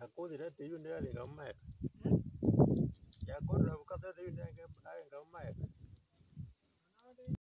ಯಾಕೋದಿಲ್ಲ TV India ಗಮ್ಮ ಯಾಕೋದ್ರೆ ಕಥೆ ಟಿವಿ ಇಂಡಿಯಾ ಗಮ್ಮ